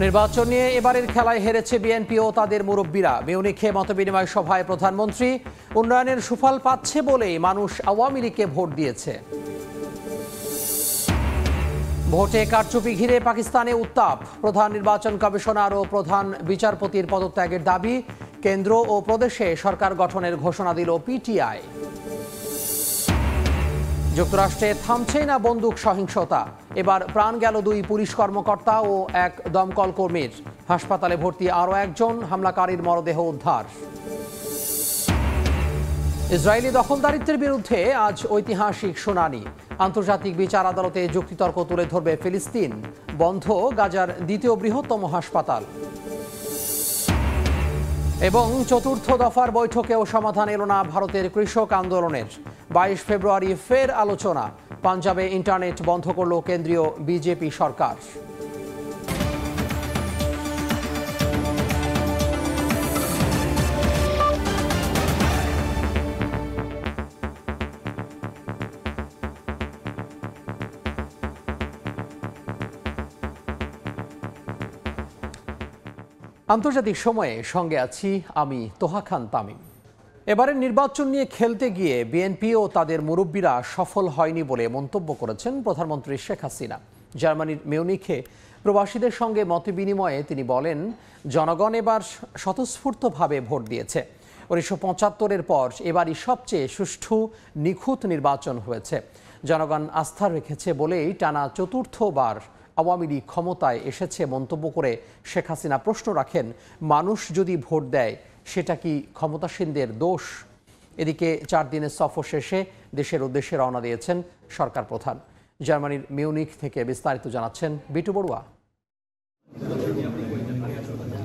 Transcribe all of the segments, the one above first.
নির্বাচন নিয়ে এবারের খেলায় হেরেছে বিএনপি ও তাদের মুরব্বীরা। মিউনিখে মতবিনিময় সভায় প্রধানমন্ত্রী উন্নয়নের সুফল পাচ্ছে বলেই মানুষ আওয়ামী লীগকে ভোট দিয়েছে। ভোটে কারচুপি ঘিরে পাকিস্তানে উত্তাপ। প্রধান নির্বাচন কমিশনার ও প্রধান বিচারপতির পদত্যাগের দাবি কেন্দ্র ও প্রদেশে সরকার গঠনের ঘোষণা দিল পিটিআই। যুক্তরাষ্ট্রে থামছেই না বন্দুক সহিংসতা। এবার প্রাণ গেল দুই পুলিশ কর্মকর্তা ও এক দমকল কর্মীর। হাসপাতালে ভর্তি আরও একজন হামলাকারীর মরদেহ উদ্ধার। ইসরায়েলি দখলদারিত্বের বিরুদ্ধে আজ ঐতিহাসিক শুনানি। আন্তর্জাতিক বিচার আদালতে যুক্তিতর্ক তুলে ধরবে ফিলিস্তিন। বন্ধ গাজার দ্বিতীয় বৃহত্তম হাসপাতাল। এবং চতুর্থ দফার বৈঠকেও সমাধান এলো না ভারতের কৃষক আন্দোলনের। বাইশ ফেব্রুয়ারি ফের আলোচনা। পাঞ্জাবে ইন্টারনেট বন্ধ করল কেন্দ্রীয় বিজেপি সরকার। আন্তর্জাতিক সময়ে সঙ্গে আছি আমি তোহা খান তামিম। এবারের নির্বাচন নিয়ে খেলতে গিয়ে বিএনপি ও তাদের মুরব্বীরা সফল হয়নি বলে মন্তব্য করেছেন প্রধানমন্ত্রী শেখ হাসিনা। জার্মানির মিউনিখে প্রবাসীদের সঙ্গে মতবিনিময়ে তিনি বলেন, জনগণ এবার স্বতঃস্ফূর্তভাবে ভোট দিয়েছে। উনিশশো পঁচাত্তরের পর এবারই সবচেয়ে সুষ্ঠু, নিখুঁত নির্বাচন হয়েছে। জনগণ আস্থা রেখেছে বলেই টানা চতুর্থবার আওয়ামী লীগ ক্ষমতায় এসেছে মন্তব্য করে শেখ হাসিনা প্রশ্ন রাখেন, মানুষ যদি ভোট দেয়, সেটা কি ক্ষমতাসীনদের দোষ? এদিকে চার দিনের সফর শেষে দেশের উদ্দেশ্যে রওনা দিয়েছেন সরকার প্রধান। জার্মানির মিউনিক থেকে বিস্তারিত জানাচ্ছেন বিটু বড়ুয়া।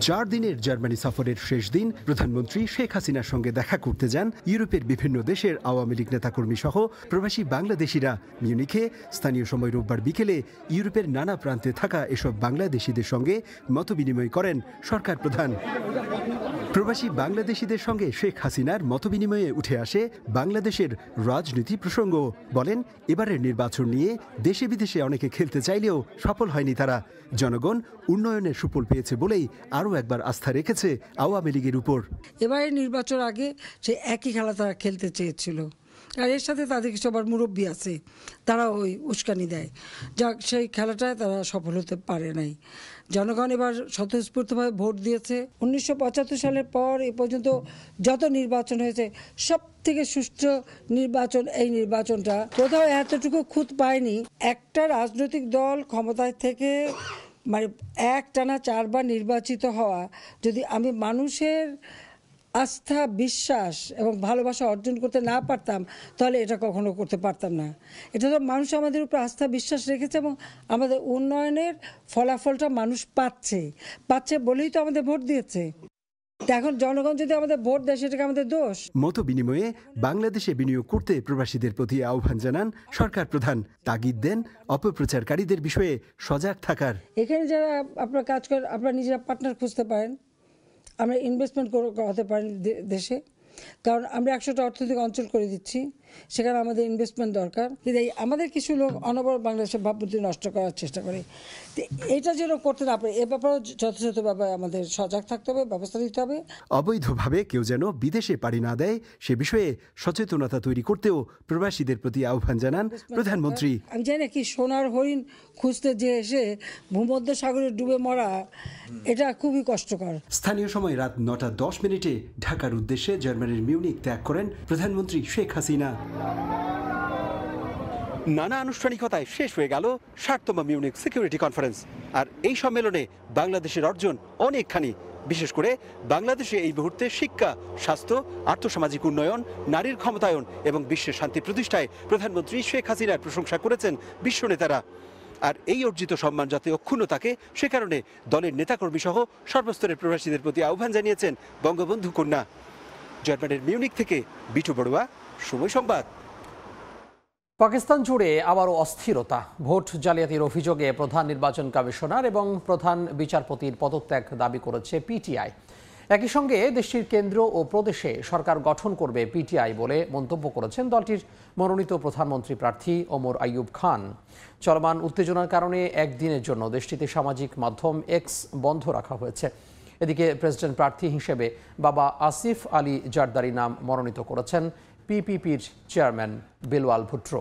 চার দিনের জার্মানি সফরের শেষ দিন প্রধানমন্ত্রী শেখ হাসিনার সঙ্গে দেখা করতে যান ইউরোপের বিভিন্ন দেশের আওয়ামী লীগ নেতাকর্মী সহ প্রবাসী বাংলাদেশিরা। মিউনিখে স্থানীয় সময় রোববার বিকেলে ইউরোপের নানা প্রান্তে থাকা এসব বাংলাদেশিদের সঙ্গে মতবিনিময় করেন সরকার প্রধান। প্রবাসী বাংলাদেশিদের সঙ্গে শেখ হাসিনার মতবিনিময়ে উঠে আসে বাংলাদেশের রাজনীতি প্রসঙ্গ। বলেন, এবারের নির্বাচন নিয়ে দেশে বিদেশে অনেকে খেলতে চাইলেও সফল হয়নি তারা। জনগণ উন্নয়নের সুফল পেয়েছে বলেই আরও একবার আস্থা রেখেছে আওয়ামী লীগের উপর। এবারে নির্বাচন আগে সে একই খেলা তারা খেলতে চেয়েছিল। আর এর সাথে তাদের আবার মুরব্বী আছে তারা ওই উস্কানি দেয়। যা সেই খেলাটায় তারা সফল হতে পারে নাই। জনগণ এবার স্বতঃস্ফূর্তভাবে ভোট দিয়েছে। উনিশশো পঁচাত্তর সালের পর এ পর্যন্ত যত নির্বাচন হয়েছে সব থেকে সুষ্ঠু নির্বাচন এই নির্বাচনটা। কোথাও এতটুকু খুঁত পায়নি। একটা রাজনৈতিক দল ক্ষমতায় থেকে মানে এক টানা চারবার নির্বাচিত হওয়া, যদি আমি মানুষের আস্থা, বিশ্বাস এবং ভালোবাসা অর্জন করতে না পারতাম, তাহলে এটা কখনো করতে পারতাম না। এটা তো মানুষ আমাদের উপর আস্থা, বিশ্বাস রেখেছে এবং আমাদের উন্নয়নের ফলাফলটা মানুষ পাচ্ছে। পাচ্ছে বলেই তো আমাদের ভোট দিয়েছে। এখন জনগণ যদি আমাদের ভোট দেয় সেটাকে আমাদের দোষ? মত বিনিময়ে বাংলাদেশে বিনিয়োগ করতে প্রবাসীদের প্রতি আহ্বান জানান সরকার প্রধান। তাগিদ দেন অপপ্রচারকারীদের বিষয়ে সজাগ থাকার। এখানে যারা আপনার কাজ করেন আপনারা নিজেরা পার্টনার খুঁজতে পারেন। আমরা ইনভেস্টমেন্ট করাতে পারেন দেশে। কারণ আমরা একশোটা অর্থনৈতিক অঞ্চল করে দিচ্ছি। সেখানে আমাদের ইনভেস্টমেন্ট দরকার। এই আমাদের কিছু লোক অনবর বাংলাদেশের ভাবমূর্তি নষ্ট করার চেষ্টা করে। তো এটা যেন করতে না পারে এ ব্যাপারেও যথাযথভাবে আমাদের সজাগ থাকতে হবে ব্যবস্থা নিতে হবে। অবৈধভাবে কেউ যেন বিদেশে পাড়ি না দেয় সে বিষয়ে সচেতনতা তৈরি করতেও প্রবাসীদের প্রতি আহ্বান জানান প্রধানমন্ত্রী। আমি জানি কি সোনার হরিণ খুঁজতে যে এসে ভূমধ্য সাগরে ডুবে মরা এটা খুবই কষ্টকর। স্থানীয় সময় রাত নটা দশ মিনিটে ঢাকার উদ্দেশ্যে জার্মানির মিউনিক ত্যাগ করেন প্রধানমন্ত্রী শেখ হাসিনা। নানা আনুষ্ঠানিকতায় শেষ হয়ে গেল ষাটতম মিউনিক সিকিউরিটি কনফারেন্স। আর এই সম্মেলনে বাংলাদেশের অর্জন অনেকখানি, বিশেষ করে বাংলাদেশে এই মুহূর্তে শিক্ষা, স্বাস্থ্য, আর্থসামাজিক উন্নয়ন, নারীর ক্ষমতায়ন এবং বিশ্বের শান্তি প্রতিষ্ঠায় প্রধানমন্ত্রী শেখ হাসিনার প্রশংসা করেছেন বিশ্ব নেতারা। আর এই অর্জিত সম্মান যাতে অক্ষুণ্ণ থাকে, সে কারণে দলের নেতাকর্মী সহ সর্বস্তরের প্রবাসীদের প্রতি আহ্বান জানিয়েছেন বঙ্গবন্ধু কন্যা। জার্মানির মিউনিক থেকে বিটু বড়ুয়া সময় সংবাদ। পাকিস্তান জুড়ে আবারও অস্থিরতা। ভোট জালিয়াতির অভিযোগে প্রধান নির্বাচন কমিশনার এবং প্রধান বিচারপতির পদত্যাগ দাবি করেছে পিটিআই। একই সঙ্গে দেশটির কেন্দ্র ও প্রদেশে সরকার গঠন করবে পিটিআই বলে মন্তব্য করেছেন দলটির মনোনীত প্রধানমন্ত্রী প্রার্থী ওমর আইয়ুব খান। চলমান উত্তেজনার কারণে একদিনের জন্য দেশটিতে সামাজিক মাধ্যম এক্স বন্ধ রাখা হয়েছে। এদিকে প্রেসিডেন্ট প্রার্থী হিসেবে বাবা আসিফ আলী জারদারি নাম মনোনীত করেছেন। পিপিপির চেয়ারম্যান বেলওয়াল ভুট্টো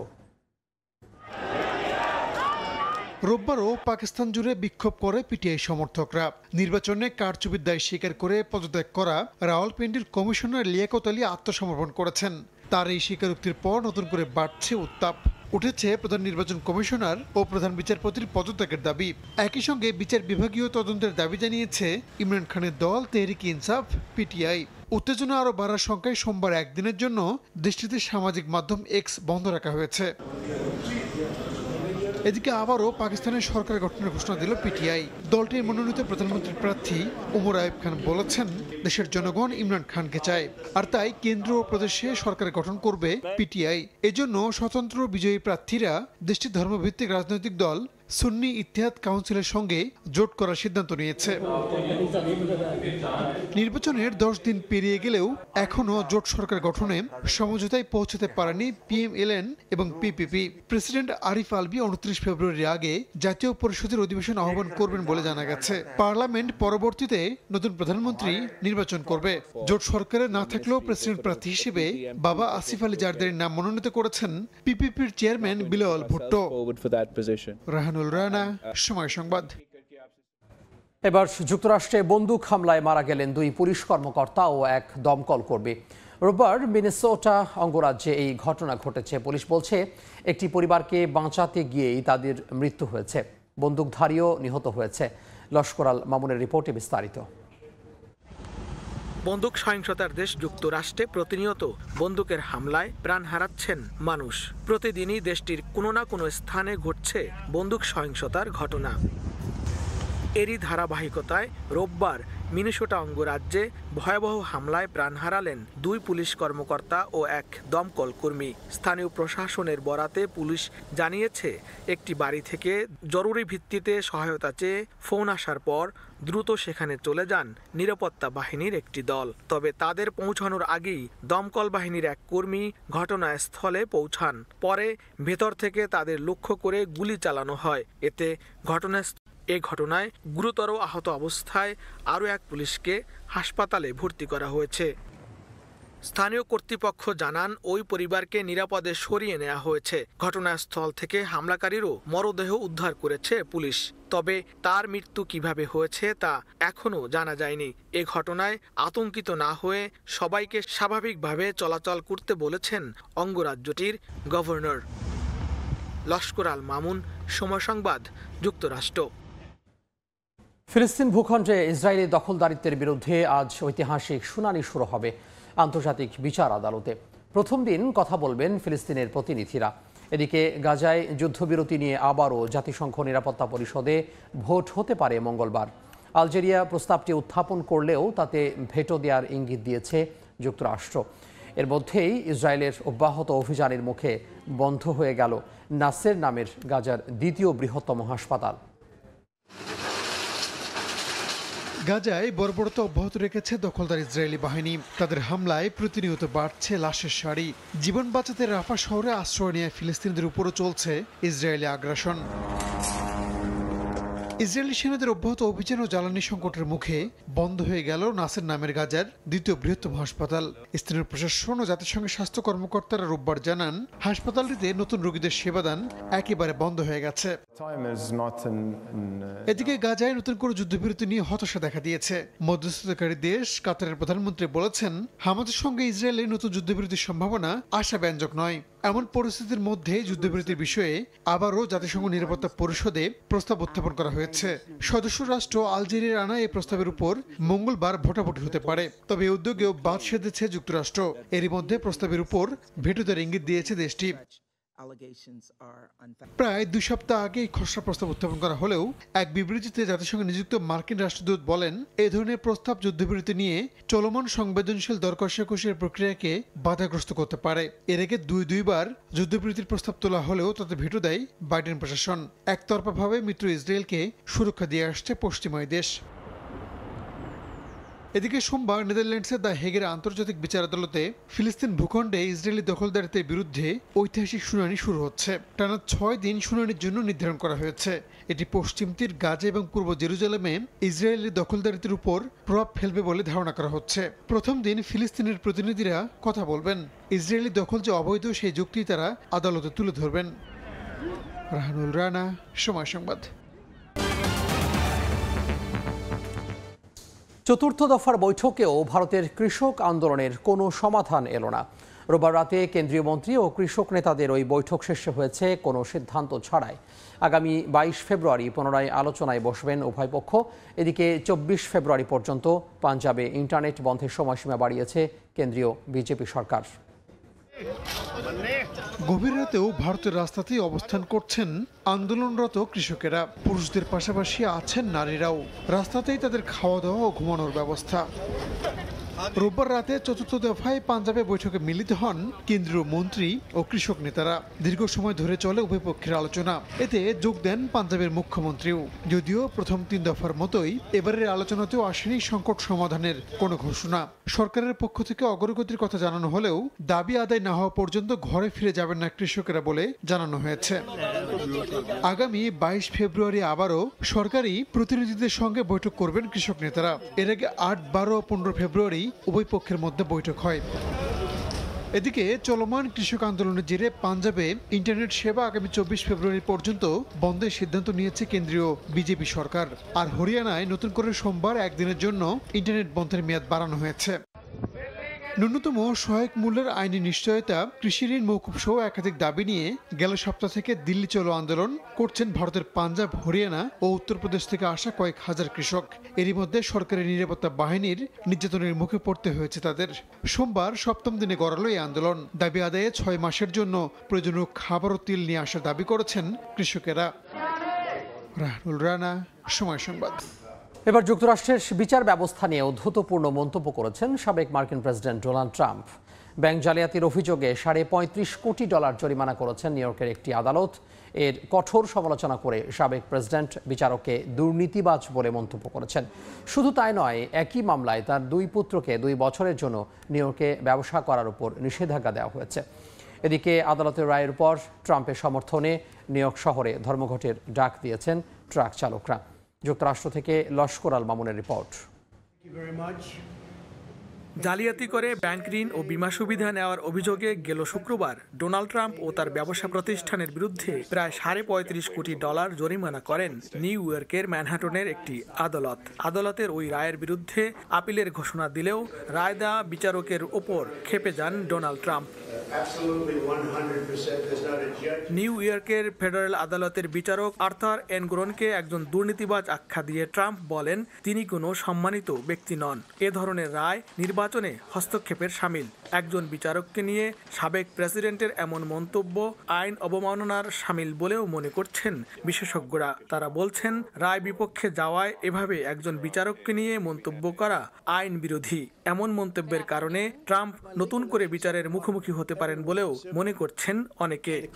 রোববারও পাকিস্তান জুড়ে বিক্ষোভ করে পিটিআই সমর্থকরা। নির্বাচনে কারচুপির দায় স্বীকার করে পদত্যাগ করা রাওয়ালপিন্ডির কমিশনার লিয়াকত আলী আত্মসমর্পণ করেছেন। তার এই স্বীকারোক্তির পর নতুন করে বাড়ছে উত্তাপ। উঠেছে প্রধান নির্বাচন কমিশনার ও প্রধান বিচারপতির পদত্যাগের দাবি। একই সঙ্গে বিচার বিভাগীয় তদন্তের দাবি জানিয়েছে ইমরান খানের দল তেহরিক ইনসাফ, পিটিআই। উত্তেজনা আরও বাড়ার সংখ্যায় সোমবার একদিনের জন্য দেশটিতে সামাজিক মাধ্যম এক্স বন্ধ রাখা হয়েছে। এদিকে আবারও পাকিস্তানের সরকার গঠনের ঘোষণা দিল পিটিআই। দলটির মনোনীত প্রধানমন্ত্রী প্রার্থী ওমর আয়েব খান বলেছেন, দেশের জনগণ ইমরান খানকে চায়। আর তাই কেন্দ্র ও প্রদেশে সরকার গঠন করবে পিটিআই। এজন্য স্বতন্ত্র বিজয়ী প্রার্থীরা দেশটির ধর্মভিত্তিক রাজনৈতিক দল সুন্নি ইতিহাদ কাউন্সিলের সঙ্গে জোট করার সিদ্ধান্ত নিয়েছে। নির্বাচনের দশ দিন পেরিয়ে গেলেও এখনও জোট সরকার গঠনে সমঝোতায় পৌঁছাতে পারেনি পিএমএলএন এবং পিপিপি। প্রেসিডেন্ট আরিফ আলবি উনত্রিশ ফেব্রুয়ারির আগে জাতীয় পরিষদের অধিবেশন আহ্বান করবেন বলে জানা গেছে। পার্লামেন্ট পরবর্তীতে নতুন প্রধানমন্ত্রী নির্বাচন করবে। জোট সরকারে না থাকলেও প্রেসিডেন্ট প্রার্থী হিসেবে বাবা আসিফ আলী জারদারির নাম মনোনীত করেছেন পিপিপির চেয়ারম্যান বিলাল ভুট্টো। Forward রাহানুল রানা সময় সংবাদ। এবার যুক্তরাষ্ট্রে বন্দুক হামলায় মারা গেলেন দুই পুলিশ কর্মকর্তা ও এক দমকল কর্মী। রোববার মিনেসোটা অঙ্গরাজ্যে এই ঘটনা ঘটেছে। পুলিশ বলছে, একটি পরিবারকে বাঁচাতে গিয়েই তাদের মৃত্যু হয়েছে। বন্দুকধারীও নিহত হয়েছে। লস্করাল মামুনের রিপোর্টে বিস্তারিত। বন্দুক সহিংসতার দেশ যুক্তরাষ্ট্রে প্রতিনিয়ত বন্দুকের হামলায় প্রাণ হারাচ্ছেন মানুষ। প্রতিদিনই দেশটির কোনো না কোনো স্থানে ঘটছে বন্দুক সহিংসতার ঘটনা। এরই ধারাবাহিকতায় রোববার মিনেসোটা অঙ্গরাজ্যে ভয়াবহ হামলায় প্রাণ হারালেন দুই পুলিশ কর্মকর্তা ও এক দমকল কর্মী। স্থানীয় প্রশাসনের বরাতে পুলিশ জানিয়েছে, একটি বাড়ি থেকে জরুরি ভিত্তিতে সহায়তা চেয়ে ফোন আসার পর দ্রুত সেখানে চলে যান নিরাপত্তা বাহিনীর একটি দল। তবে তাদের পৌঁছানোর আগেই দমকল বাহিনীর এক কর্মী ঘটনাস্থলে পৌঁছান। পরে ভেতর থেকে তাদের লক্ষ্য করে গুলি চালানো হয়। এতে ঘটনা এ ঘটনায় গুরুতর আহত অবস্থায় আরও এক পুলিশকে হাসপাতালে ভর্তি করা হয়েছে। স্থানীয় কর্তৃপক্ষ জানান, ওই পরিবারকে নিরাপদে সরিয়ে নেওয়া হয়েছে। ঘটনাস্থল থেকে হামলাকারীরও মরদেহ উদ্ধার করেছে পুলিশ। তবে তার মৃত্যু কীভাবে হয়েছে তা এখনও জানা যায়নি। এ ঘটনায় আতঙ্কিত না হয়ে সবাইকে স্বাভাবিকভাবে চলাচল করতে বলেছেন অঙ্গরাজ্যটির গভর্নর। লস্কর আল মামুন, সময় সংবাদ, যুক্তরাষ্ট্র। ফিলিস্তিন ভূখণ্ডে ইসরায়েলি দখলদারিত্বের বিরুদ্ধে আজ ঐতিহাসিক শুনানি শুরু হবে। আন্তর্জাতিক বিচার আদালতে। প্রথম দিন কথা বলবেন ফিলিস্তিনের প্রতিনিধিরা। এদিকে গাজায় যুদ্ধবিরতি নিয়ে আবারও জাতিসংঘ নিরাপত্তা পরিষদে ভোট হতে পারে মঙ্গলবার। আলজেরিয়া প্রস্তাবটি উত্থাপন করলেও তাতে ভেটো দেওয়ার ইঙ্গিত দিয়েছে যুক্তরাষ্ট্র। এর মধ্যেই ইসরায়েলের অব্যাহত অভিযানের মুখে বন্ধ হয়ে গেল নাসের নামের গাজার দ্বিতীয় বৃহত্তম হাসপাতাল। গাজায় বর্বরতা অব্যাহত রেখেছে দখলদার ইসরায়েলি বাহিনী। তাদের হামলায় প্রতিনিয়ত বাড়ছে লাশের সারি। জীবন বাঁচাতে রাফা শহরে আশ্রয় নেয় ফিলিস্তিনদের উপরও চলছে ইসরায়েলি আগ্রাসন। ইসরায়েলি সেনাদের অব্যাহত অভিযান ও জ্বালানি সংকটের মুখে বন্ধ হয়ে গেল নাসের নামের গাজার দ্বিতীয় বৃহত্তম হাসপাতাল। স্থানীয় প্রশাসন ও জাতিসংঘের স্বাস্থ্য কর্মকর্তারা রোববার জানান হাসপাতালটিতে নতুন রোগীদের সেবাদান একেবারে বন্ধ হয়ে গেছে। Uh, এদিকে গাজায় নতুন করে যুদ্ধবিরতি নিয়ে হতাশা দেখা দিয়েছে। মধ্যস্থতাকারী দেশ কাতারের প্রধানমন্ত্রী বলেছেন হামাজের সঙ্গে ইসরায়েলের নতুন যুদ্ধবিরতির সম্ভাবনা আশাব্যঞ্জক নয়। এমন পরিস্থিতির মধ্যে যুদ্ধবিরতির বিষয়ে আবারও জাতিসংঘ নিরাপত্তা পরিষদে প্রস্তাব উত্থাপন করা হয়েছে। সদস্য রাষ্ট্র আলজেরিয়ার আনা এই প্রস্তাবের উপর মঙ্গলবার ভোটাভুটি হতে পারে। তবে উদ্যোগেও বাদ সেধেছে যুক্তরাষ্ট্র। এরই মধ্যে প্রস্তাবের উপর ভেটুদের ইঙ্গিত দিয়েছে দেশটি. প্রায় দুই সপ্তাহ আগে এই খসড়া প্রস্তাব উত্থাপন করা হলেও এক বিবৃতিতে জাতিসংঘে নিযুক্ত মার্কিন রাষ্ট্রদূত বলেন এই ধরনের প্রস্তাব যুদ্ধবিরতি নিয়ে চলমান সংবেদনশীল দর কষাকষির প্রক্রিয়াকে বাধাগ্রস্ত করতে পারে। এর আগে দুই দুইবার যুদ্ধবিরতির প্রস্তাব তোলা হলেও তাতে ভেটো দেয় বাইডেন প্রশাসন। একতরফাভাবে মিত্র ইসরায়েলকে সুরক্ষা দিয়ে আসছে পশ্চিমা এই দেশ। এদিকে সোমবার নেদারল্যান্ডসের দ্য হেগের আন্তর্জাতিক বিচার আদালতে ফিলিস্তিন ভূখণ্ডে ইসরায়েলি দখলদারিত্বের বিরুদ্ধে ঐতিহাসিক শুনানি শুরু হচ্ছে। টানা ছয় দিন শুনানির জন্য নির্ধারণ করা হয়েছে। এটি পশ্চিম তীর গাজা এবং পূর্ব জেরুজালেমে ইসরায়েলি দখলদারিত্বের উপর প্রভাব ফেলবে বলে ধারণা করা হচ্ছে। প্রথম দিন ফিলিস্তিনের প্রতিনিধিরা কথা বলবেন। ইসরায়েলি দখল যে অবৈধ, সেই যুক্তি তারা আদালতে তুলে ধরবেন। রাহানুল রানা, সময় সংবাদ। চতুর্থ দফার বৈঠকেও ভারতের কৃষক আন্দোলনের কোনো সমাধান এলো না। রোববার রাতে কেন্দ্রীয় মন্ত্রী ও কৃষক নেতাদের ওই বৈঠক শেষে হয়েছে কোনো সিদ্ধান্ত ছাড়াই। আগামী বাইশ ফেব্রুয়ারি পুনরায় আলোচনায় বসবেন উভয় পক্ষ। এদিকে চব্বিশ ফেব্রুয়ারি পর্যন্ত পাঞ্জাবে ইন্টারনেট বন্ধের সময়সীমা বাড়িয়েছে কেন্দ্রীয় বিজেপি সরকার। গভীর রাতেও ভারতের রাস্তাতেই অবস্থান করছেন আন্দোলনরত কৃষকেরা। পুরুষদের পাশাপাশি আছেন নারীরাও। রাস্তাতেই তাদের খাওয়া দাওয়া ও ঘুমানোর ব্যবস্থা। রোববার রাতে চতুর্থ দফায় পাঞ্জাবে বৈঠকে মিলিত হন কেন্দ্রীয় মন্ত্রী ও কৃষক নেতারা। দীর্ঘ সময় ধরে চলে উভয় পক্ষের আলোচনা। এতে যোগ দেন পাঞ্জাবের মুখ্যমন্ত্রীও। যদিও প্রথম তিন দফার মতোই এবারের আলোচনাতেও আসেনি সংকট সমাধানের কোনো ঘোষণা। সরকারের পক্ষ থেকে অগ্রগতির কথা জানানো হলেও দাবি আদায় না হওয়া পর্যন্ত ঘরে ফিরে যাবেন না কৃষকেরা বলে জানানো হয়েছে। আগামী বাইশ ফেব্রুয়ারি আবারও সরকারি প্রতিনিধিদের সঙ্গে বৈঠক করবেন কৃষক নেতারা। এর আগে আট, বারো, পনেরো ফেব্রুয়ারি উভয় পক্ষের মধ্যে বৈঠক হয়। এদিকে চলমান কৃষক আন্দোলনের জেরে পাঞ্জাবে ইন্টারনেট সেবা আগামী চব্বিশ ফেব্রুয়ারি পর্যন্ত বন্ধের সিদ্ধান্ত নিয়েছে কেন্দ্রীয় বিজেপি সরকার। আর হরিয়ানায় নতুন করে সোমবার একদিনের জন্য ইন্টারনেট বন্ধের মেয়াদ বাড়ানো হয়েছে। ন্যূনতম সহায়ক মূল্যের আইনি নিশ্চয়তা, কৃষি ঋণ মৌকুব সহ একাধিক দাবি নিয়ে গেল সপ্তাহ থেকে দিল্লি চলো আন্দোলন করছেন ভারতের পাঞ্জাব, হরিয়ানা ও উত্তরপ্রদেশ থেকে আসা কয়েক হাজার কৃষক। এরই মধ্যে সরকারি নিরাপত্তা বাহিনীর নির্যাতনের মুখে পড়তে হয়েছে তাদের। সোমবার সপ্তম দিনে গড়ালো এই আন্দোলন। দাবি আদায়ে ছয় মাসের জন্য প্রয়োজনীয় খাবার ও তিল নিয়ে আসার দাবি করেছেন কৃষকেরা। রাহুল রানা, সময় সংবাদ। এবার যুক্তরাষ্ট্রের বিচার ব্যবস্থা নিয়ে উদ্ধতপূর্ণ মন্তব্য করেছেন সাবেক মার্কিন প্রেসিডেন্ট ডোনাল্ড ট্রাম্প। ব্যাংক জালিয়াতির অভিযোগে সাড়ে পঁয়ত্রিশ কোটি ডলার জরিমানা করেছেন নিউ ইয়র্কের একটি আদালত। এর কঠোর সমালোচনা করে সাবেক প্রেসিডেন্ট বিচারককে দুর্নীতিবাজ বলে মন্তব্য করেছেন। শুধু তাই নয়, একই মামলায় তার দুই পুত্রকে দুই বছরের জন্য নিউ ইয়র্কে ব্যবসা করার উপর নিষেধাজ্ঞা দেওয়া হয়েছে। এদিকে আদালতের রায়ের পর ট্রাম্পের সমর্থনে নিউ ইয়র্ক শহরে ধর্মঘটের ডাক দিয়েছেন ট্রাক চালকরা। যুক্তরাষ্ট্র থেকে লস্কর আল মামুনের রিপোর্ট। জালিয়াতি করে ব্যাংক ঋণ ও বিমা সুবিধা নেওয়ার অভিযোগে গেল শুক্রবার ডোনাল্ড ট্রাম্প ও তার ব্যবসা প্রতিষ্ঠানের বিরুদ্ধে প্রায় সাড়ে পঁয়ত্রিশ কোটি ডলার জরিমানা করেন নিউ ইয়র্কের ম্যানহাটনের একটি আদালত। আদালতের ওই রায়ের বিরুদ্ধে আপিলের ঘোষণা দিলেও রায় দেওয়া বিচারকের ওপর খেপে যান ডোনাল্ড ট্রাম্প। নিউ ইয়র্কের ফেডারেল আদালতের বিচারক আর্থার এনগ্রনকে একজন দুর্নীতিবাজ আখ্যা দিয়ে ট্রাম্প বলেন তিনি কোনো সম্মানিত ব্যক্তি নন। এ ধরনের রায় নির্বাচনে হস্তক্ষেপের সামিল। একজন বিচারককে নিয়ে সাবেক প্রেসিডেন্টের এমন মন্তব্য আইন অবমাননার সামিল বলেও মনে করছেন বিশেষজ্ঞরা। তারা বলছেন রায় বিপক্ষে যাওয়ায় এভাবে একজন বিচারককে নিয়ে মন্তব্য করা আইন বিরোধী। এমন মন্তব্যের কারণে ট্রাম্প নতুন করে বিচারের মুখোমুখি হতে পারেন বলেও মনে করছেন অনেকে।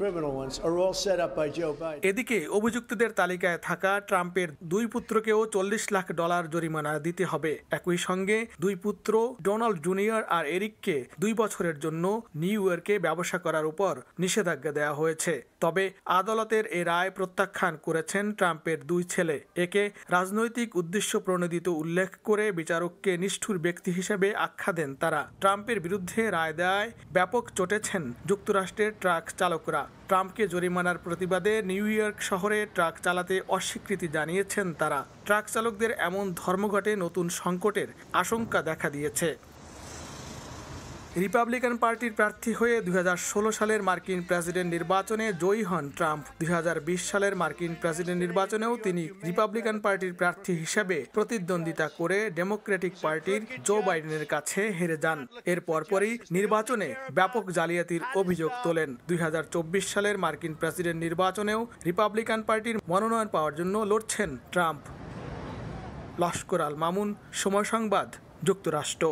এদিকে অভিযুক্তদের তালিকায় থাকা ট্রাম্পের দুই পুত্রকেও চল্লিশ লাখ ডলার জরিমানা দিতে হবে। একই সঙ্গে দুই পুত্র ডোনাল্ড জুনিয়র আর এরিককে দুই বছরের জন্য নিউ ইয়র্কে ব্যবসা করার উপর নিষেধাজ্ঞা দেওয়া হয়েছে। তবে আদালতের এ রায় প্রত্যাখ্যান করেছেন ট্রাম্পের দুই ছেলে। একে রাজনৈতিক উদ্দেশ্য প্রণোদিত উল্লেখ করে বিচারককে নিষ্ঠুর ব্যক্তি হিসেবে আখ্যা দেন তারা। ট্রাম্পের বিরুদ্ধে রায় দেয় ব্যাপক চটেছেন যুক্তরাষ্ট্রের ট্রাক চালকরা। ট্রাম্পকে জরিমানার প্রতিবাদে নিউ ইয়র্ক শহরে ট্রাক চালাতে অস্বীকৃতি জানিয়েছেন তারা। ট্রাক চালকদের এমন ধর্মঘটে নতুন সংকটের আশঙ্কা দেখা দিয়েছে। রিপাবলিকান পার্টির প্রার্থী হয়ে দুই হাজার ষোলো সালের মার্কিন প্রেসিডেন্ট নির্বাচনে জয়ী হন ট্রাম্প। দুই হাজার বিশ সালের মার্কিন প্রেসিডেন্ট নির্বাচনেও তিনি রিপাবলিকান পার্টির প্রার্থী হিসেবে প্রতিদ্বন্দ্বিতা করে ডেমোক্রেটিক পার্টির জো বাইডেনের কাছে হেরে যান। এর পরপরই নির্বাচনে ব্যাপক জালিয়াতির অভিযোগ তোলেন। দুই হাজার চব্বিশ সালের মার্কিন প্রেসিডেন্ট নির্বাচনেও রিপাবলিকান পার্টির মনোনয়ন পাওয়ার জন্য লড়ছেন ট্রাম্প। লস্কর আল মামুন, সময় সংবাদ, যুক্তরাষ্ট্র।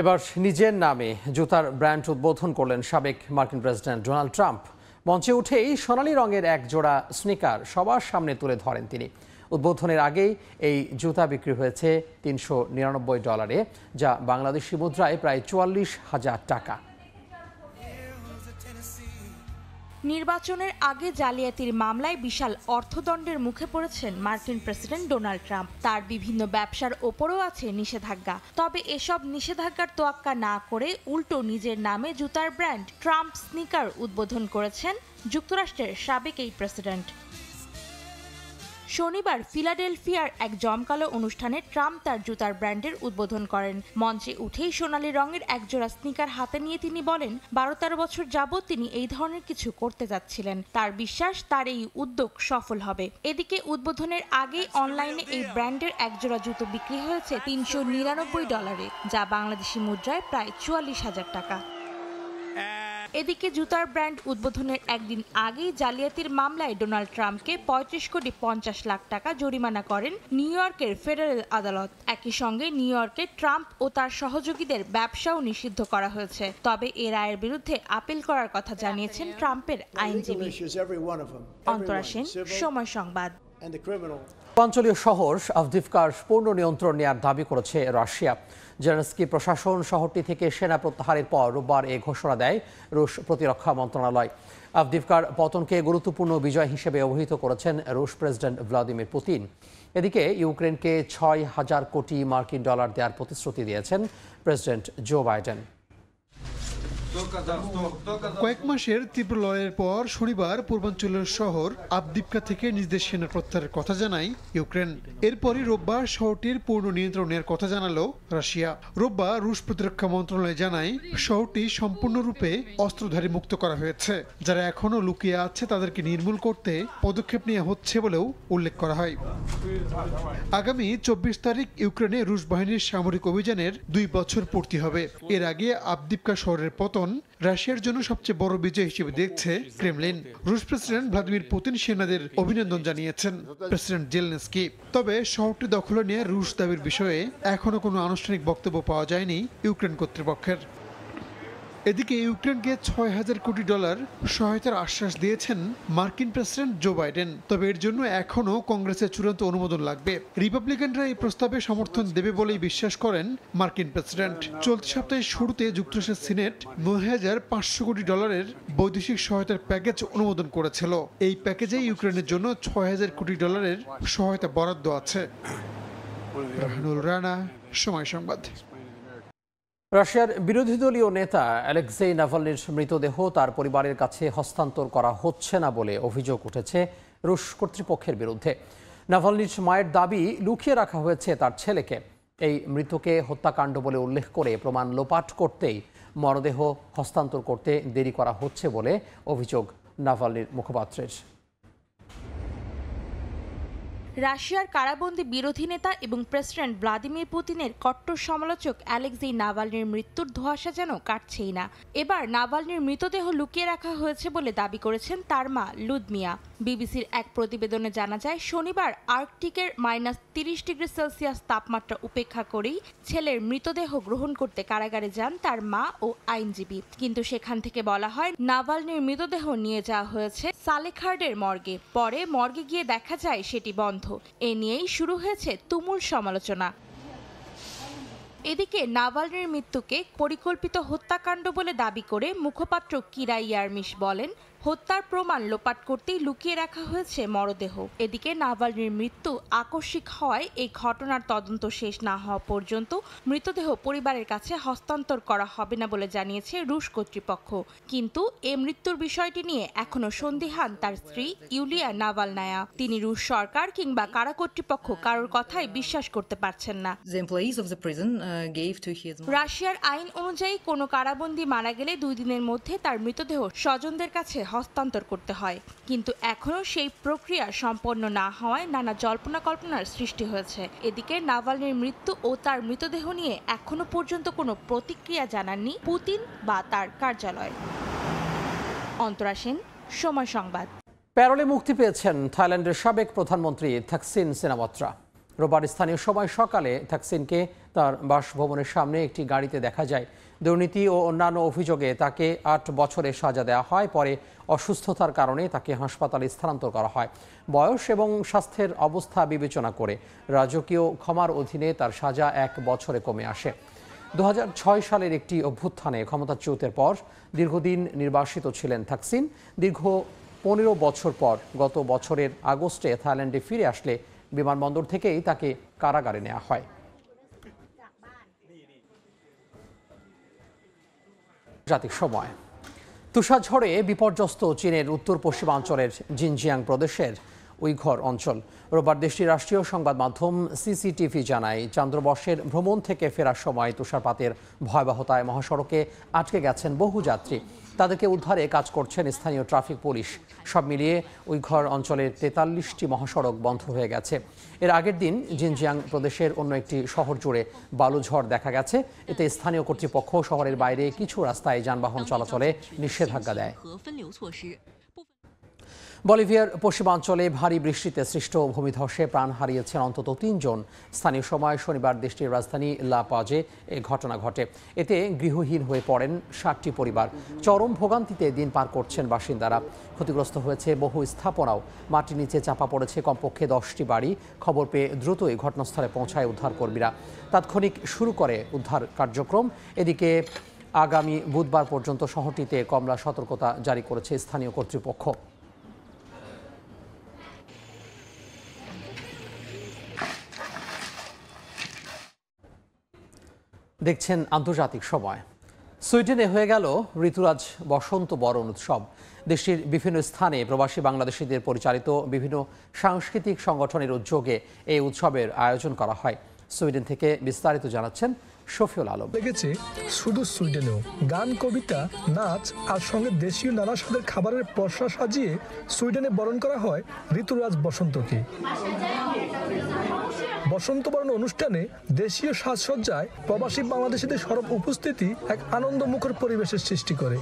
এবার নিজের নামে জুতার ব্র্যান্ড উদ্বোধন করলেন সাবেক মার্কিন প্রেসিডেন্ট ডোনাল্ড ট্রাম্প। মঞ্চে উঠেই সোনালী রঙের এক জোড়া স্নিকার সবার সামনে তুলে ধরেন তিনি। উদ্বোধনের আগেই এই জুতা বিক্রি হয়েছে তিনশো নিরানব্বই ডলারে, যা বাংলাদেশি মুদ্রায় প্রায় চুয়াল্লিশ হাজার টাকা। নির্বাচনের আগে জালিয়াতির মামলায় বিশাল অর্থদণ্ডের মুখে পড়েছেন মার্কিন প্রেসিডেন্ট ডোনাল্ড ট্রাম্প। তার বিভিন্ন ব্যবসার ওপরও আছে নিষেধাজ্ঞা। তবে এসব নিষেধাজ্ঞার তোয়াক্কা না করে উল্টো নিজের নামে জুতার ব্র্যান্ড ট্রাম্প স্নিকার উদ্বোধন করেছেন যুক্তরাষ্ট্রের সাবেক এই প্রেসিডেন্ট। শনিবার ফিলাডেলফিয়ার এক জমকালো অনুষ্ঠানে ট্রাম্প তার জুতার ব্র্যান্ডের উদ্বোধন করেন। মঞ্চে উঠেই সোনালি রঙের একজোড়া স্নিকার হাতে নিয়ে তিনি বলেন বারো তেরো বছর যাবৎ তিনি এই ধরনের কিছু করতে যাচ্ছিলেন। তার বিশ্বাস, তার এই উদ্যোগ সফল হবে। এদিকে উদ্বোধনের আগেই অনলাইনে এই ব্র্যান্ডের একজোড়া জুতো বিক্রি হয়েছে তিনশো নিরানব্বই ডলারে, যা বাংলাদেশি মুদ্রায় প্রায় চুয়াল্লিশ হাজার টাকা। এদিকে জুতার ব্র্যান্ড উদ্বোধনের একদিন আগেই জালিয়াতির মামলায় ডোনাল্ড ট্রাম্পকে পঁয়ত্রিশ কোটি পঞ্চাশ লাখ টাকা জরিমানা করেন নিউ ইয়র্কের ফেডারেল আদালত। একই সঙ্গে নিউ ইয়র্কে ট্রাম্প ও তার সহযোগীদের ব্যবসাও নিষিদ্ধ করা হয়েছে। তবে এ রায়ের বিরুদ্ধে আপিল করার কথা জানিয়েছেন ট্রাম্পের আইনজীবী। অন্তরা সেন সময় সংবাদ। পূর্বাঞ্চলীয় শহর আফদিফকার পূর্ণ নিয়ন্ত্রণ নেওয়ার দাবি করেছে রাশিয়া। জেলেনস্কি প্রশাসন শহরটি থেকে সেনা প্রত্যাহারের পর রোববার এ ঘোষণা দেয় রুশ প্রতিরক্ষা মন্ত্রণালয়। আফদিফকার পতনকে গুরুত্বপূর্ণ বিজয় হিসেবে অভিহিত করেছেন রুশ প্রেসিডেন্ট ভ্লাদিমির পুতিন। এদিকে ইউক্রেনকে ছয় হাজার কোটি মার্কিন ডলার দেওয়ার প্রতিশ্রুতি দিয়েছেন প্রেসিডেন্ট জো বাইডেন। কয়েক মাসের তীব্র লড়াইয়ের পর শনিবার পূর্বাঞ্চলের শহর আবদিপকা থেকে নিজেদের সেনা প্রত্যাহারের কথা জানায় ইউক্রেন। এরপরই রোববার শহরটির পূর্ণ নিয়ন্ত্রণের কথা জানালো রাশিয়া। রোববার রুশ প্রতিরক্ষা মন্ত্রণালয় জানায়, শহরটি সম্পূর্ণরূপে অস্ত্রধারী মুক্ত করা হয়েছে। যারা এখনও লুকিয়ে আছে, তাদেরকে নির্মূল করতে পদক্ষেপ নেওয়া হচ্ছে বলেও উল্লেখ করা হয়। আগামী চব্বিশ তারিখ ইউক্রেনে রুশ বাহিনীর সামরিক অভিযানের দুই বছর পূর্তি হবে। এর আগে আবদিপকা শহরের পতন রাশিয়ার জন্য সবচেয়ে বড় বিজয় হিসেবে দেখছে ক্রেমলিন, রুশ প্রেসিডেন্ট ভ্লাদিমির পুতিন সেনাদের অভিনন্দন জানিয়েছেন প্রেসিডেন্ট জেলনেস্কি। তবে শহরটি দখলে নিয়ে রুশ দাবির বিষয়ে এখনও কোনো আনুষ্ঠানিক বক্তব্য পাওয়া যায়নি ইউক্রেন কর্তৃপক্ষের। এদিকে ইউক্রেনকে ছয় হাজার কোটি ডলার সহায়তার আশ্বাস দিয়েছেন মার্কিন প্রেসিডেন্ট জো বাইডেন। তবে এর জন্য এখনও কংগ্রেসের চূড়ান্ত অনুমোদন লাগবে। রিপাবলিকানরা এই প্রস্তাবে সমর্থন দেবে বলেই বিশ্বাস করেন মার্কিন প্রেসিডেন্ট। চলতি সপ্তাহের শুরুতে যুক্তরাষ্ট্রের সিনেট নয় হাজার পাঁচশো কোটি ডলারের বৈদেশিক সহায়তার প্যাকেজ অনুমোদন করেছিল। এই প্যাকেজে ইউক্রেনের জন্য ছয় হাজার কোটি ডলারের সহায়তা বরাদ্দ আছে। রাহানুল রানা, সময় সংবাদ। রাশিয়ার বিরোধী দলীয় নেতা অ্যালেক্সেই নাভালনির মৃতদেহ তার পরিবারের কাছে হস্তান্তর করা হচ্ছে না বলে অভিযোগ উঠেছে রুশ কর্তৃপক্ষের বিরুদ্ধে। নাভালনির মায়ের দাবি লুকিয়ে রাখা হয়েছে তার ছেলেকে। এই মৃতকে হত্যাকাণ্ড বলে উল্লেখ করে প্রমাণ লোপাট করতেই মরদেহ হস্তান্তর করতে দেরি করা হচ্ছে বলে অভিযোগ নাভালনির মুখপাত্রের। রাশিয়ার কারাবন্দী বিরোধী নেতা এবং প্রেসিডেন্ট ভ্লাদিমির পুতিনের কট্টর সমালোচক অ্যালেক্সেই নাভালনির মৃত্যুর ধোঁয়াশা যেন কাটছেই না। এবার নাভালনির মৃতদেহ লুকিয়ে রাখা হয়েছে বলে দাবি করেছেন তার মা লুদমিয়া বিবিসির এক প্রতিবেদনে জানা যায়, শনিবার আর্কটিকের মাইনাস তিরিশ ডিগ্রি সেলসিয়াস তাপমাত্রা উপেক্ষা করেই ছেলের মৃতদেহ গ্রহণ করতে কারাগারে যান তার মা ও আইনজীবী। কিন্তু সেখান থেকে বলা হয়, নাভালনির মৃতদেহ নিয়ে যাওয়া হয়েছে সালেখার্ডের মর্গে। পরে মর্গে গিয়ে দেখা যায়, সেটি বন্ধ। এ নিয়েই শুরু হয়েছে তুমুল সমালোচনা। এদিকে নাভালনির মৃত্যুকে পরিকল্পিত হত্যাকাণ্ড বলে দাবি করে মুখপাত্র কিরা ইয়ারমিশ বলেন হত্যার প্রমাণ লোপাট করতেই লুকিয়ে রাখা হয়েছে মরদেহ। এদিকে নাভালনির মৃত্যু আকস্মিক হওয়ায় এই ঘটনার তদন্ত শেষ না হওয়া পর্যন্ত মৃতদেহ পরিবারের কাছে হস্তান্তর করা হবে না বলে জানিয়েছে রুশ কর্তৃপক্ষ। কিন্তু এ মৃত্যুর বিষয়টি নিয়ে এখনও সন্দিহান তার স্ত্রী ইউলিয়া নাভালনায়া। তিনি রুশ সরকার কিংবা কারা কর্তৃপক্ষ কারোর কথাই বিশ্বাস করতে পারছেন না। Uh, রাশিয়ার আইন অনুযায়ী কোনো কারাবন্দী মারা গেলে দুই দিনের মধ্যে তার মৃতদেহ স্বজনদের কাছে হস্তান্তর করতে হয়। কিন্তু এখনও সেই প্রক্রিয়া সম্পন্ন না হওয়ায় নানা জল্পনা কল্পনার সৃষ্টি হয়েছে। এদিকে নাভালনির মৃত্যু ও তার মৃতদেহ নিয়ে এখনও পর্যন্ত কোনো প্রতিক্রিয়া জানাননি পুতিন বা তার কার্যালয়। অন্তরা সেন, সময় সংবাদ। প্যারোলে মুক্তি পেয়েছেন থাইল্যান্ডের সাবেক প্রধানমন্ত্রী থাকসিন সিনাওয়াত্রা রোববার স্থানীয় সময় সকালে থাকসিনকে তার বাসভবনের সামনে একটি গাড়িতে দেখা যায়। দুর্নীতি ও অন্যান্য অভিযোগে তাকে আট বছরের সাজা দেওয়া হয়। পরে অসুস্থতার কারণে তাকে হাসপাতালে স্থানান্তর করা হয়। বয়স এবং স্বাস্থ্যের অবস্থা বিবেচনা করে রাজকীয় ক্ষমার অধীনে তার সাজা এক বছরে কমে আসে। দু হাজার ছয় সালের একটি অভ্যুত্থানে ক্ষমতাচ্যুতের পর দীর্ঘদিন নির্বাসিত ছিলেন থাকসিন। দীর্ঘ পনেরো বছর পর গত বছরের আগস্টে থাইল্যান্ডে ফিরে আসলে বিমানবন্দর থেকেই তাকে কারাগারে নেওয়া হয়। জাতিক সময়। তুষারঝড়ে বিপর্যস্ত চীনের উত্তর পশ্চিমাঞ্চলের জিনজিয়াং প্রদেশের উইঘর অঞ্চল। রোববার দেশটির রাষ্ট্রীয় সংবাদ মাধ্যম সিসিটিভি জানায়, চন্দ্রবর্ষের ভ্রমণ থেকে ফেরার সময় তুষারপাতের ভয়াবহতায় মহাসড়কে আটকে গেছেন বহু যাত্রী। তাদেরকে উদ্ধারে কাজ করছেন স্থানীয় ট্রাফিক পুলিশ। সব মিলিয়ে উইঘর অঞ্চলের তেতাল্লিশটি মহাসড়ক বন্ধ হয়ে গেছে। এর আগের দিন জিনজিয়াং প্রদেশের অন্য একটি শহর জুড়ে বালুঝড় দেখা গেছে। এতে স্থানীয় কর্তৃপক্ষ শহরের বাইরে কিছু রাস্তায় যানবাহন চলাচলে নিষেধাজ্ঞা দেয়। বলিভিয়ার পশ্চিমাঞ্চলে ভারী বৃষ্টিতে সৃষ্ট ভূমিধসে প্রাণ হারিয়েছেন অন্তত তিনজন। স্থানীয় সময় শনিবার দেশটির রাজধানী লা পাজে এ ঘটনা ঘটে। এতে গৃহহীন হয়ে পড়েন ষাটটি পরিবার। চরম ভোগান্তিতে দিন পার করছেন বাসিন্দারা। ক্ষতিগ্রস্ত হয়েছে বহু স্থাপনাও। মাটির নিচে চাপা পড়েছে কমপক্ষে দশটি বাড়ি। খবর পেয়ে দ্রুতই ঘটনাস্থলে পৌঁছায় উদ্ধারকর্মীরা। তাৎক্ষণিক শুরু করে উদ্ধার কার্যক্রম। এদিকে আগামী বুধবার পর্যন্ত শহরটিতে কমলা সতর্কতা জারি করেছে স্থানীয় কর্তৃপক্ষ। দেখছেন আন্তর্জাতিক সময়। সুইডেনে হয়ে গেল ঋতুরাজ বসন্ত বরণ উৎসব। দেশটির বিভিন্ন স্থানে প্রবাসী বাংলাদেশিদের পরিচালিত বিভিন্ন সাংস্কৃতিক সংগঠনের উদ্যোগে এই উৎসবের আয়োজন করা হয়। সুইডেন থেকে বিস্তারিত জানাচ্ছেন শফিউল আলম। লেগেছে শুধু সুইডেনেও। গান, কবিতা, নাচ আর সঙ্গে দেশীয় নানা স্বাদের খাবারের পসরা সাজিয়ে সুইডেনে বরণ করা হয় ঋতুরাজ বসন্তকে। বসন্ত বরণ অনুষ্ঠানে দেশীয় সাজসজ্জায় প্রবাসী বাংলাদেশিদের সরব উপস্থিতি এক আনন্দমুখর পরিবেশের সৃষ্টি করে।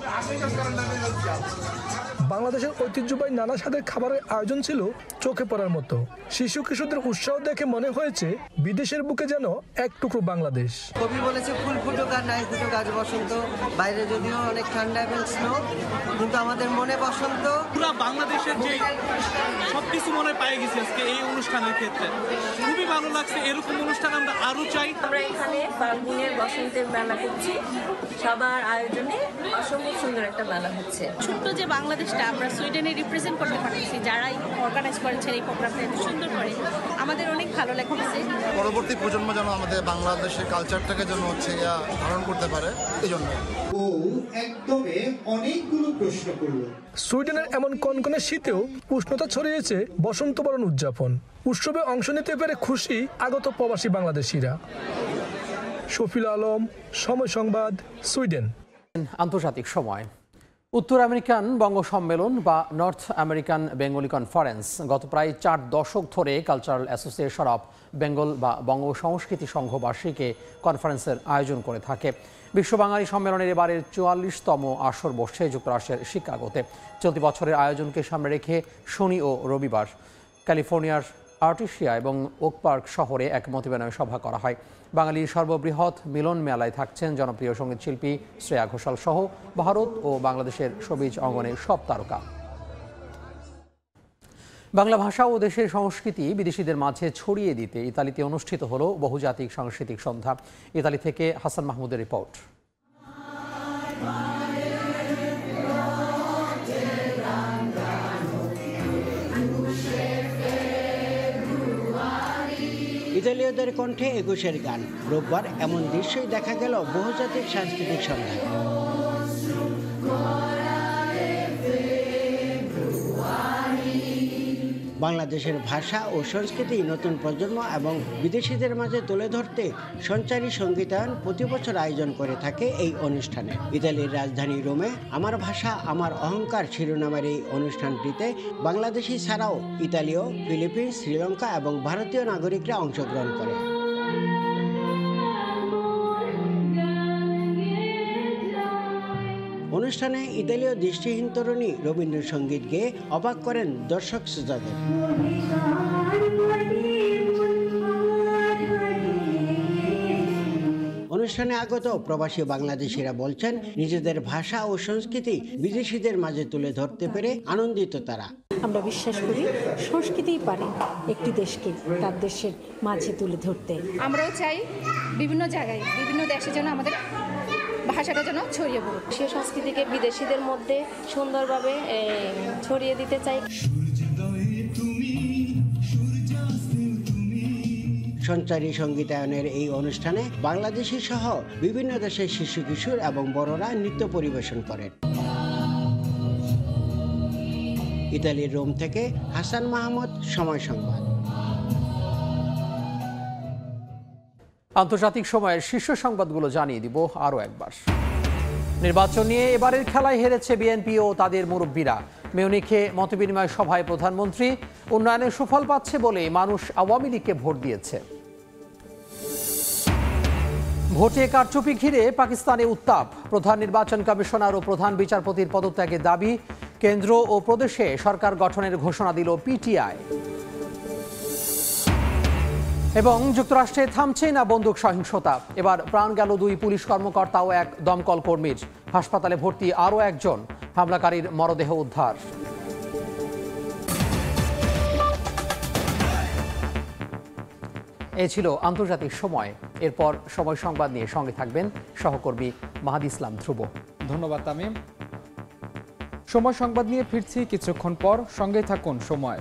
বাংলাদেশের ঐতিহ্যবাহী নানা স্বাদের খাবারের আয়োজন ছিল চোখে পড়ার মতো। শিশু কিশোরদের উৎসাহ দেখে মনে হয়েছে বিদেশের বুকে যেন এক টুকরো বাংলাদেশ। কবি বলেছে ফুল ফুটুক আর নাই ফুটুক আজ বসন্ত। বাইরে যদিও অনেক ঠান্ডা এবং স্নো কিন্তু আমাদের মনে বসন্ত। পুরো বাংলাদেশের যে সবকিছু মনে পেয়ে গেছে আজকে এই অনুষ্ঠানের ক্ষেত্রে। খুবই ভালো লাগছে এরকম অনুষ্ঠান আমরা আরও চাই। আমরা এখানে ফাল্গুনের বসন্তের মেলা করছি। সবার আয়োজনে অসম্ভব সুন্দর একটা মেলা হচ্ছে। ছোট্ট যে বাংলাদেশটা আমরা সুইডেনে রিপ্রেজেন্ট করতে পারতেছি। যারা অর্গানাইজ করেছেন এই প্রোগ্রামটা এত সুন্দর করে। আমাদের অনেক ভালো লাগতেছে পরবর্তী প্রজন্ম যেন আমাদের বাংলাদেশের কালচারটাকে যেন হচ্ছে ধারণ করতে পারে এই জন্য। ও একদমে অনেকগুলো প্রশ্ন করল। সুইডেনের এমন কনকনে শীতেও উষ্ণতা ছড়িয়েছে বসন্ত বরণ উদযাপন। উৎসবে অংশ নিতে পেরে খুশি আগত প্রবাসী বাংলাদেশিরা। শফিল আলম সময় সংবাদ সুইডেন। আন্তর্জাতিক সময়। উত্তর আমেরিকান বঙ্গ সম্মেলন বা নর্থ আমেরিকান বেঙ্গলি কনফারেন্স গত প্রায় চার দশক ধরে কালচারাল অ্যাসোসিয়েশন অফ বেঙ্গল বা বঙ্গ সংস্কৃতি সংঘ বার্ষিকে কনফারেন্সের আয়োজন করে থাকে। বিশ্ব বাঙালি সম্মেলনের এবারের চুয়াল্লিশতম আসর বসছে যুক্তরাষ্ট্রের শিকাগোতে। চলতি বছরের আয়োজনকে সামনে রেখে শনি ও রবিবার ক্যালিফোর্নিয়ার আর্টিশিয়া এবং ওক পার্ক শহরে এক মতবিনয় সভা করা হয়। বাঙালির সর্ববৃহৎ মিলন মেলায় থাকছেন জনপ্রিয় সংগীত শিল্পী শ্রেয়া ঘোষাল সহ ভারত ও বাংলাদেশের সবিজ অঙ্গনের সব তারকা। বাংলা ভাষা ও দেশের সংস্কৃতি বিদেশিদের মাঝে ছড়িয়ে দিতে ইতালিতে অনুষ্ঠিত হল বহুজাতিক সাংস্কৃতিক সন্ধ্যা। ইতালি থেকে হাসান মাহমুদের রিপোর্ট। ইতালীয়দের কণ্ঠে একুশের গান। রোববার এমন দৃশ্যই দেখা গেল বহুজাতিক সাংস্কৃতিক সন্ধ্যা বাংলাদেশের ভাষা ও সংস্কৃতি নতুন প্রজন্ম এবং বিদেশিদের মাঝে তুলে ধরতে সঞ্চারী সঙ্গীতায়ন প্রতি বছর আয়োজন করে থাকে এই অনুষ্ঠানে। ইতালির রাজধানী রোমে আমার ভাষা, আমার অহংকার শিরোনামের এই অনুষ্ঠানটিতে বাংলাদেশি ছাড়াও ইতালীয় ফিলিপিন্স শ্রীলঙ্কা এবং ভারতীয় নাগরিকরা অংশগ্রহণ করে। অনুষ্ঠানে ইতালীয় দৃষ্টিহীন তরুণী রবীন্দ্রসঙ্গীত গেয়ে অবাক করেন দর্শক শ্রোতাদের। অনুষ্ঠানে অনুষ্ঠানে আগত প্রবাসী বাংলাদেশিরা বলছেন নিজেদের ভাষা ও সংস্কৃতি বিদেশিদের মাঝে তুলে ধরতে পেরে আনন্দিত তারা। আমরা বিশ্বাস করি সংস্কৃতিই পারে একটি দেশকে তার দেশের মাঝে তুলে ধরতে। আমরাও চাই বিভিন্ন জায়গায় বিভিন্ন দেশে যেন আমাদের ভাষাটা যেন ছড়িয়ে পড়ুক। সে সংস্কৃতিকে বিদেশিদের মধ্যে সুন্দরভাবে ছড়িয়ে দিতে চাই। সঞ্চারী সঙ্গীতায়নের এই অনুষ্ঠানে বাংলাদেশি সহ বিভিন্ন দেশের শিশু কিশোর এবং বড়রা নৃত্য পরিবেশন করেন। ইতালির রোম থেকে হাসান মাহমুদ সময় সংবাদ। আন্তর্জাতিক সময়ের শীর্ষ সংবাদগুলো জানিয়ে দিব আরও একবার। নির্বাচন নিয়ে এবারের খেলায় হেরেছে বিএনপি ও তাদের মুরব্বীরা। মিউনিখে মতবিনিময় সভায় প্রধানমন্ত্রী, উন্নয়নের সুফল পাচ্ছে বলে মানুষ আওয়ামী লীগকে ভোট দিয়েছে। ভোটে কারচুপি ঘিরে পাকিস্তানে উত্তাপ। প্রধান নির্বাচন কমিশনার ও প্রধান বিচারপতির পদত্যাগের দাবি কেন্দ্র ও প্রদেশে সরকার গঠনের ঘোষণা দিল পিটিআই। এবং যুক্তরাষ্ট্রে থামছে না বন্দুক সহিংসতা। এবার প্রাণ গেল দুই পুলিশ কর্মকর্তা ও এক দমকল কর্মীর। হাসপাতালে ভর্তি আরও একজন। হামলাকারীর মরদেহ উদ্ধার। এ ছিল আন্তর্জাতিক সময়। এরপর সময় সংবাদ নিয়ে সঙ্গে থাকবেন সহকর্মী মাহাদি ইসলাম ধ্রুব। ধন্যবাদ, তামিম। সময় সংবাদ নিয়ে ফিরছি কিছুক্ষণ পর। সঙ্গে থাকুন সময়।